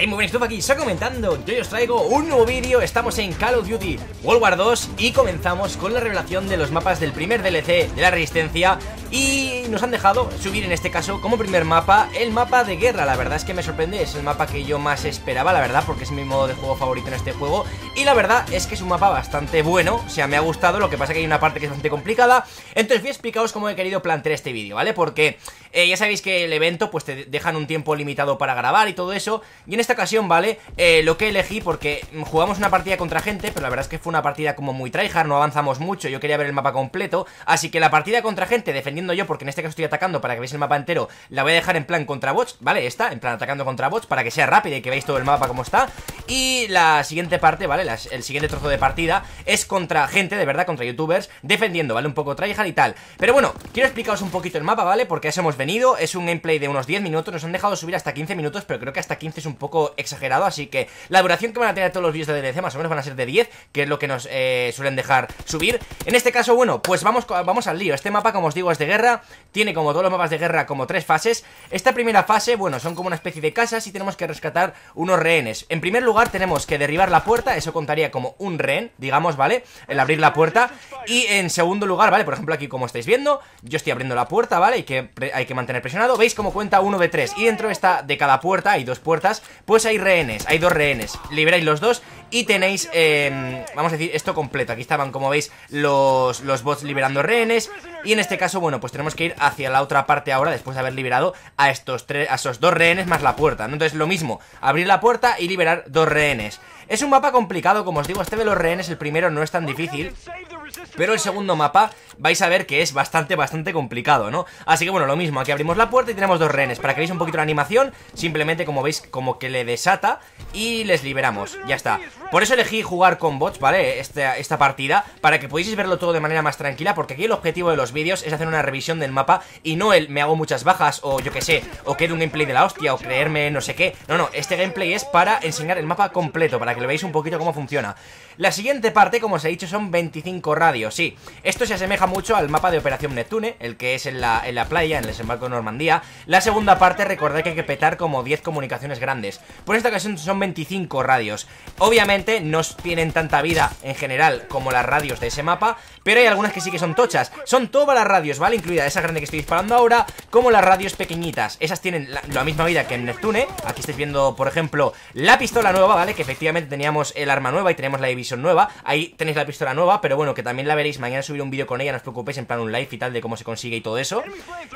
Hey, muy buenas, aquí, está comentando, yo os traigo un nuevo vídeo, estamos en Call of Duty World War 2 y comenzamos con la revelación de los mapas del primer DLC de la Resistencia y nos han dejado subir en este caso como primer mapa el mapa de guerra, la verdad es que me sorprende, es el mapa que yo más esperaba, la verdad, porque es mi modo de juego favorito en este juego y la verdad es que es un mapa bastante bueno, o sea, me ha gustado, lo que pasa que hay una parte que es bastante complicada, entonces voy a explicaros cómo he querido plantear este vídeo, ¿vale? Porque eh, ya sabéis que el evento pues te dejan un tiempo limitado para grabar y todo eso, y en esta ocasión, ¿vale? Eh, lo que elegí porque jugamos una partida contra gente, pero la verdad es que fue una partida como muy tryhard, no avanzamos mucho, yo quería ver el mapa completo, así que la partida contra gente defendiendo yo, porque en este caso estoy atacando para que veáis el mapa entero, la voy a dejar en plan contra bots, ¿vale? Está, en plan atacando contra bots, para que sea rápida y que veáis todo el mapa como está. Y la siguiente parte, ¿vale? el siguiente trozo de partida es contra gente, de verdad, contra youtubers, defendiendo, ¿vale? Un poco tryhard y tal. Pero bueno, quiero explicaros un poquito el mapa, ¿vale? Porque a eso hemos venido, es un gameplay de unos 10 minutos, nos han dejado subir hasta 15 minutos, pero creo que hasta 15 es un poco exagerado, así que la duración que van a tener todos los vídeos de DLC más o menos van a ser de 10, que es lo que nos eh, suelen dejar subir. En este caso, bueno, pues vamos, vamos al lío. Este mapa, como os digo, es de guerra, tiene como todos los mapas de guerra como tres fases Esta primera fase, bueno, son como una especie de casas y tenemos que rescatar unos rehenes En primer lugar tenemos que derribar la puerta, eso contaría como un rehén, digamos, ¿vale? El abrir la puerta Y en segundo lugar, ¿vale? Por ejemplo aquí como estáis viendo, yo estoy abriendo la puerta, ¿vale? Hay que, hay que mantener presionado, veis cómo cuenta uno de tres Y dentro esta, de cada puerta, hay dos puertas, pues hay rehenes, hay dos rehenes. Liberáis los dos y tenéis, eh, vamos a decir, esto completo. Aquí estaban, como veis, los, los bots liberando rehenes. Y en este caso, bueno, pues tenemos que ir hacia la otra parte ahora Después de haber liberado a estos, tres, a esos dos rehenes más la puerta ¿no? Entonces lo mismo, abrir la puerta y liberar dos rehenes Es un mapa complicado, como os digo, este de los rehenes, el primero no es tan difícil pero el segundo mapa vais a ver que es bastante, bastante complicado, ¿no? Así que bueno, lo mismo, aquí abrimos la puerta y tenemos dos rehenes Para que veáis un poquito la animación, simplemente como veis, como que le desata y les liberamos, ya está Por eso elegí jugar con bots, ¿vale? Esta, esta partida, para que podéis verlo todo de manera más tranquila Porque aquí el objetivo de los vídeos es hacer una revisión del mapa Y no el me hago muchas bajas o yo que sé, o quede un gameplay de la hostia o creerme no sé qué No, no, este gameplay es para enseñar el mapa completo, para que lo veáis un poquito cómo funciona. La siguiente parte, como os he dicho, son 25 radios, sí. Esto se asemeja mucho al mapa de Operación Neptune, el que es en la, en la playa, en el desembarco de Normandía. La segunda parte, recordad que hay que petar como 10 comunicaciones grandes. Por esta ocasión son 25 radios. Obviamente no tienen tanta vida en general como las radios de ese mapa Pero hay algunas que sí que son tochas. Son todas las radios, ¿vale? Incluida esa grande que estoy disparando ahora Como las radios pequeñitas. Esas tienen la, misma vida que en Neptune. Aquí estáis viendo, por ejemplo, la pistola nueva, ¿vale? Que efectivamente teníamos el arma nueva y tenemos la división nueva. Ahí tenéis la pistola nueva, pero bueno, que también la veréis. Mañana subiré un vídeo con ella, no os preocupéis En plan un live y tal de cómo se consigue y todo eso.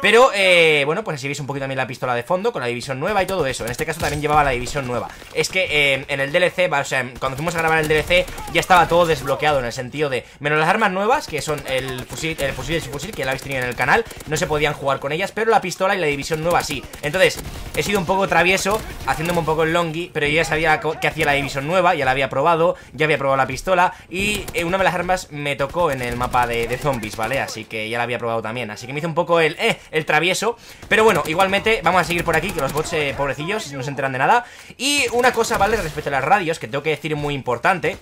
Pero, eh, bueno, pues así veis un poquito también la pistola de fondo Con la división nueva y todo eso. En este caso también llevaba la división nueva. Es que eh, en el DLC, o sea, cuando fuimos a grabar el DLC Ya estaba todo desbloqueado en el sentido de Menos las armas nuevas, que son el fusil, el fusil y el subfusil Que ya la habéis tenido en el canal No se podían jugar con ellas, pero la pistola y la división nueva sí. Entonces, he sido un poco travieso Haciéndome un poco el longi, pero yo ya sabía que hacía la división nueva Ya la había probado, ya había probado la pistola Y eh, una de las armas me tocó en el mapa de, zombies, ¿vale? Así que ya la había probado también Así que me hizo un poco el, eh, el travieso Pero bueno, igualmente vamos a seguir por aquí Que los bots, eh, pobrecillos, no se enteran de nada Y una cosa, ¿vale? Respecto a las radios Que tengo que decir muy importante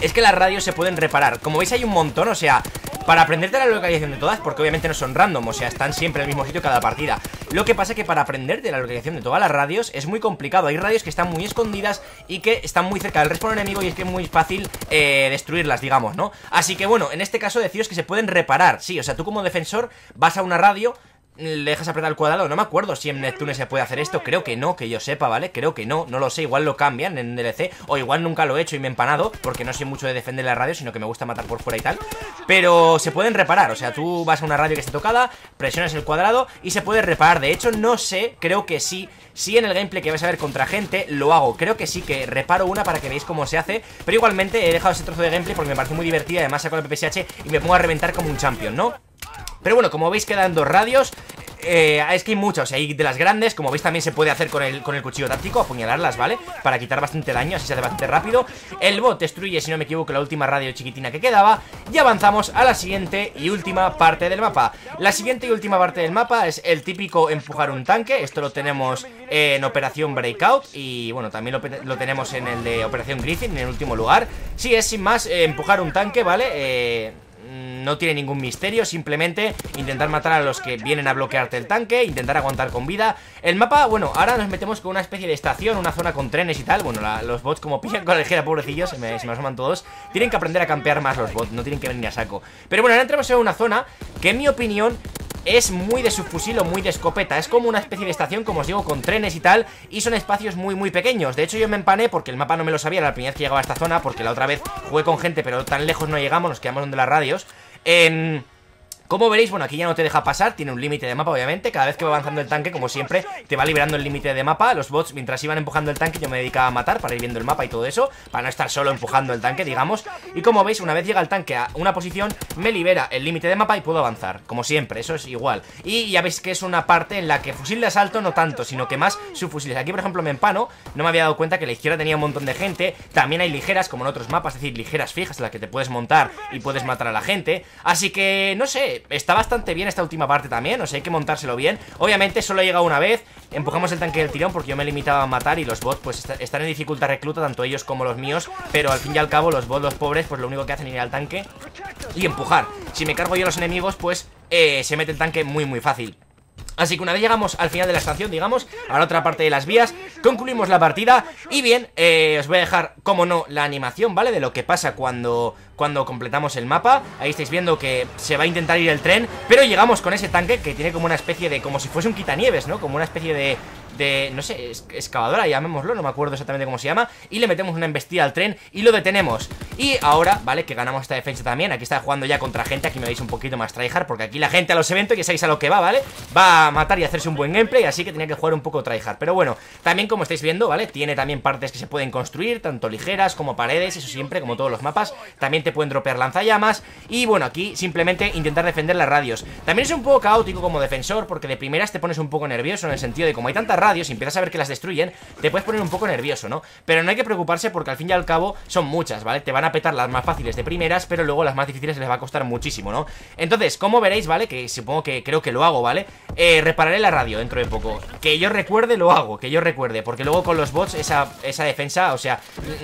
Es que las radios se pueden reparar Como veis hay un montón, o sea para aprenderte la localización de todas, porque obviamente no son random, o sea, están siempre en el mismo sitio cada partida. Lo que pasa es que para aprenderte la localización de todas las radios es muy complicado. Hay radios que están muy escondidas y que están muy cerca del respawn enemigo y es que es muy fácil eh, destruirlas, digamos, ¿no? Así que bueno, en este caso deciros que se pueden reparar, sí, o sea, tú como defensor vas a una radio le dejas apretar el cuadrado. No me acuerdo si en Neptune se puede hacer esto. Creo que no, que yo sepa, ¿vale? Creo que no, no lo sé. Igual lo cambian en DLC. O igual nunca lo he hecho y me he empanado. Porque no soy mucho de defender la radio, sino que me gusta matar por fuera y tal. Pero se pueden reparar. O sea, tú vas a una radio que esté tocada, presionas el cuadrado y se puede reparar. De hecho, no sé, creo que sí. Sí en el gameplay que vais a ver contra gente lo hago. Creo que sí, que reparo una para que veáis cómo se hace. Pero igualmente he dejado ese trozo de gameplay porque me parece muy divertida. Además saco el PPSH y me pongo a reventar como un champion, ¿no? Pero bueno, como veis quedan dos radios eh, es que hay muchas, o sea, hay de las grandes Como veis también se puede hacer con el, con el cuchillo táctico Apuñalarlas, ¿vale? Para quitar bastante daño, así se hace bastante rápido. El bot destruye, si no me equivoco, la última radio chiquitina que quedaba. Y avanzamos a la siguiente y última parte del mapa. La siguiente y última parte del mapa es el típico empujar un tanque. Esto lo tenemos en Operación Breakout Y bueno, también lo, tenemos en el de Operación Griffin, en el último lugar. Sí, es sin más, eh, empujar un tanque, ¿vale? Eh no tiene ningún misterio, simplemente intentar matar a los que vienen a bloquearte el tanque, intentar aguantar con vida. El mapa, bueno, ahora nos metemos con una especie de estación, una zona con trenes y tal. Bueno, los bots como pillan con la ligera, pobrecillos, se me, se me asoman todos. Tienen que aprender a campear más los bots, no tienen que venir a saco. Pero bueno, ahora entramos en una zona que en mi opinión es muy de subfusil o muy de escopeta Es como una especie de estación, como os digo, con trenes y tal Y son espacios muy muy pequeños De hecho yo me empané porque el mapa no me lo sabía la primera vez que llegaba a esta zona Porque la otra vez jugué con gente pero tan lejos no llegamos, nos quedamos donde las radios En... Como veréis, bueno, aquí ya no te deja pasar, tiene un límite de mapa, obviamente. Cada vez que va avanzando el tanque, como siempre, te va liberando el límite de mapa. Los bots, mientras iban empujando el tanque, yo me dedicaba a matar para ir viendo el mapa y todo eso Para no estar solo empujando el tanque, digamos. Y como veis, una vez llega el tanque a una posición, me libera el límite de mapa y puedo avanzar Como siempre, eso es igual. Y ya veis que es una parte en la que fusil de asalto no tanto, sino que más subfusiles Aquí, por ejemplo, me empano, no me había dado cuenta que la izquierda tenía un montón de gente. También hay ligeras, como en otros mapas, es decir, ligeras fijas en las que te puedes montar y puedes matar a la gente. Así que, no sé, está bastante bien esta última parte también, o sea, hay que montárselo bien. Obviamente solo he llegado una vez, empujamos el tanque del tirón porque yo me limitaba a matar y los bots pues están en dificultad recluta, tanto ellos como los míos Pero al fin y al cabo los bots, los pobres, pues lo único que hacen es ir al tanque y empujar. Si me cargo yo a los enemigos, pues eh, se mete el tanque muy muy fácil. Así que una vez llegamos al final de la estación, digamos, a la otra parte de las vías, concluimos la partida y bien, eh, os voy a dejar, como no, la animación, ¿vale? De lo que pasa cuando, cuando completamos el mapa. Ahí estáis viendo que se va a intentar ir el tren, pero llegamos con ese tanque que tiene como una especie de, como si fuese un quitanieves, ¿no? Como una especie de, de, no sé, excavadora, llamémoslo, no me acuerdo exactamente cómo se llama Y le metemos una embestida al tren y lo detenemos Y ahora, vale, que ganamos esta defensa también Aquí está jugando ya contra gente, aquí me veis un poquito más tryhard Porque aquí la gente a los eventos, ya sabéis a lo que va, ¿vale? Va a matar y hacerse un buen gameplay, así que tenía que jugar un poco tryhard Pero bueno, también como estáis viendo, ¿vale? Tiene también partes que se pueden construir, tanto ligeras como paredes Eso siempre, como todos los mapas También te pueden dropear lanzallamas Y bueno, aquí simplemente intentar defender las radios También es un poco caótico como defensor Porque de primeras te pones un poco nervioso En el sentido de como hay tantas radios y empiezas a ver que las destruyen, te puedes poner un poco nervioso, ¿no? Pero no hay que preocuparse porque al fin y al cabo son muchas, ¿vale? Te van a petar las más fáciles de primeras, pero luego las más difíciles les va a costar muchísimo, ¿no? Entonces, como veréis, ¿vale? Que supongo que creo que lo hago, ¿vale? Eh, repararé la radio dentro de poco. Que yo recuerde, lo hago, que yo recuerde, porque luego con los bots esa, esa defensa, o sea,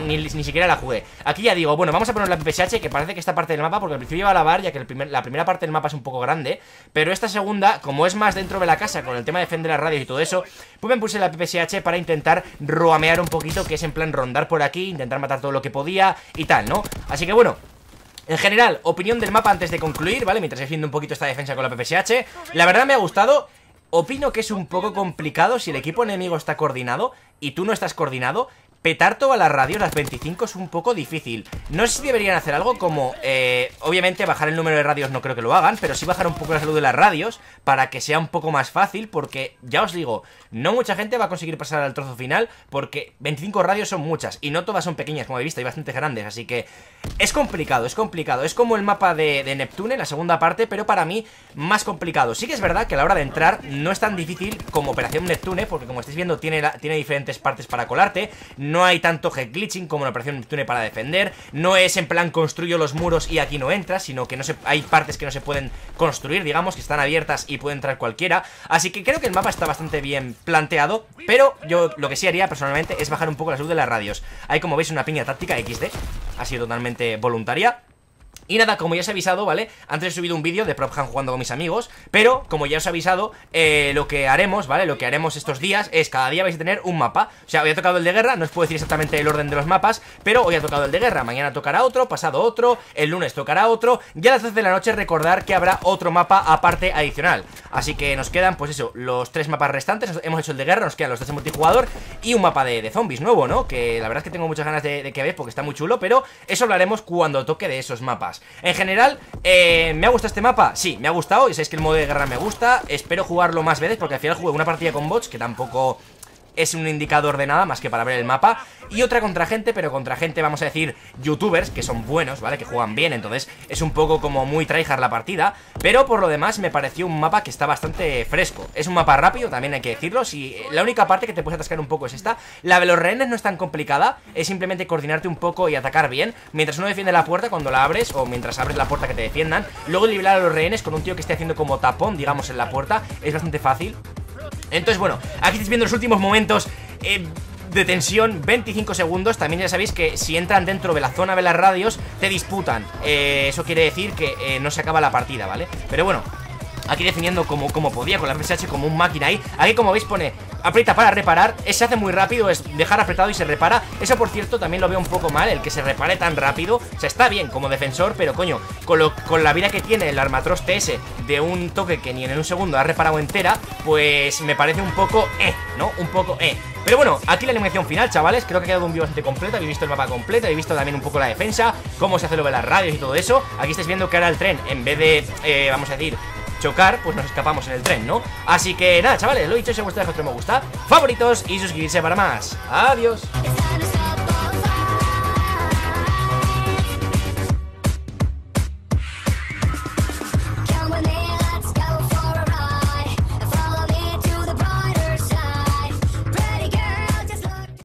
ni, ni siquiera la jugué. Aquí ya digo, bueno, vamos a poner la PPSH, que parece que esta parte del mapa, porque al principio iba a lavar, ya que la primera parte del mapa es un poco grande, pero esta segunda, como es más dentro de la casa, con el tema de defender las radios y todo eso, pues me puse la PPSH para intentar roamear un poquito, que es en plan rondar por aquí, intentar matar todo lo que podía y tal, ¿no? Así que bueno, en general, opinión del mapa antes de concluir, ¿vale? Mientras viendo un poquito esta defensa con la PPSH La verdad me ha gustado Opino que es un poco complicado si el equipo enemigo está coordinado y tú no estás coordinado Petar todas las radios, las 25, es un poco difícil. No sé si deberían hacer algo como eh, Obviamente bajar el número de radios no creo que lo hagan Pero sí bajar un poco la salud de las radios Para que sea un poco más fácil Porque, ya os digo, no mucha gente va a conseguir pasar al trozo final Porque 25 radios son muchas Y no todas son pequeñas, como he visto, hay bastante grandes Así que es complicado, es complicado. Es como el mapa de, de Neptune, la segunda parte Pero para mí, más complicado. Sí que es verdad que a la hora de entrar no es tan difícil Como Operación Neptune Porque como estáis viendo, tiene, tiene diferentes partes para colarte hay tanto head glitching como la operación Neptune para defender, no es en plan construyo los muros y aquí no entras, sino que no se, hay partes que no se pueden construir, digamos, que están abiertas y puede entrar cualquiera, así que creo que el mapa está bastante bien planteado, pero yo lo que sí haría personalmente es bajar un poco la salud de las radios. Hay como veis una piña táctica XD, ha sido totalmente voluntaria, y nada, como ya os he avisado, ¿vale? Antes he subido un vídeo de PropHam jugando con mis amigos Pero, como ya os he avisado, eh, lo que haremos, ¿vale? Lo que haremos estos días es cada día vais a tener un mapa O sea, hoy ha tocado el de guerra, no os puedo decir exactamente el orden de los mapas Pero hoy ha tocado el de guerra, mañana tocará otro, pasado otro El lunes tocará otro Y a las 12 de la noche recordar que habrá otro mapa aparte adicional Así que nos quedan, pues eso, los tres mapas restantes Hemos hecho el de guerra, nos quedan los tres de multijugador Y un mapa de, zombies nuevo, ¿no? Que la verdad es que tengo muchas ganas de, de que veáis porque está muy chulo Pero eso hablaremos cuando toque de esos mapas en general, eh, ¿me ha gustado este mapa? Sí, me ha gustado, y sabéis que el modo de guerra me gusta Espero jugarlo más veces porque al final jugué una partida con bots que tampoco es un indicador de nada más que para ver el mapa. Y otra contra gente, pero contra gente vamos a decir youtubers que son buenos, ¿vale? Que juegan bien, entonces es un poco como muy tryhard la partida. Pero por lo demás me pareció un mapa que está bastante fresco. Es un mapa rápido, también hay que decirlo. Si La única parte que te puedes atascar un poco es esta. La de los rehenes no es tan complicada Es simplemente coordinarte un poco y atacar bien. Mientras uno defiende la puerta cuando la abres O mientras abres la puerta que te defiendan Luego liberar a los rehenes con un tío que esté haciendo como tapón, digamos, en la puerta Es bastante fácil entonces, bueno, aquí estáis viendo los últimos momentos eh, de tensión 25 segundos. También ya sabéis que si entran dentro de la zona de las radios, te disputan. Eh, eso quiere decir que eh, no se acaba la partida, ¿vale? Pero bueno, aquí definiendo como, como podía con la FSH como un máquina ahí Aquí como veis pone aprieta para reparar Se hace muy rápido, es dejar apretado y se repara. Eso por cierto también lo veo un poco mal El que se repare tan rápido, o sea está bien como defensor Pero coño, con, lo, con la vida que tiene el Armatros TS De un toque que ni en un segundo ha reparado entera Pues me parece un poco eh, ¿no? Un poco eh. Pero bueno, aquí la animación final, chavales Creo que ha quedado un vídeo bastante completo Habéis visto el mapa completo Habéis visto también un poco la defensa Cómo se hace lo de las radios y todo eso. Aquí estáis viendo que ahora el tren, en vez de, eh, vamos a decir chocar, pues nos escapamos en el tren, ¿no? Así que nada, chavales, lo dicho, si os gusta, dejad otro me gusta, favoritos y suscribirse para más. Adiós.